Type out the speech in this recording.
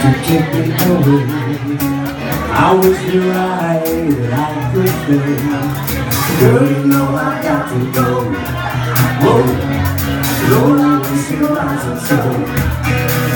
to take me away I wish you right I could stay Girl, you know I got to go. Whoa, Lord, I wish you right so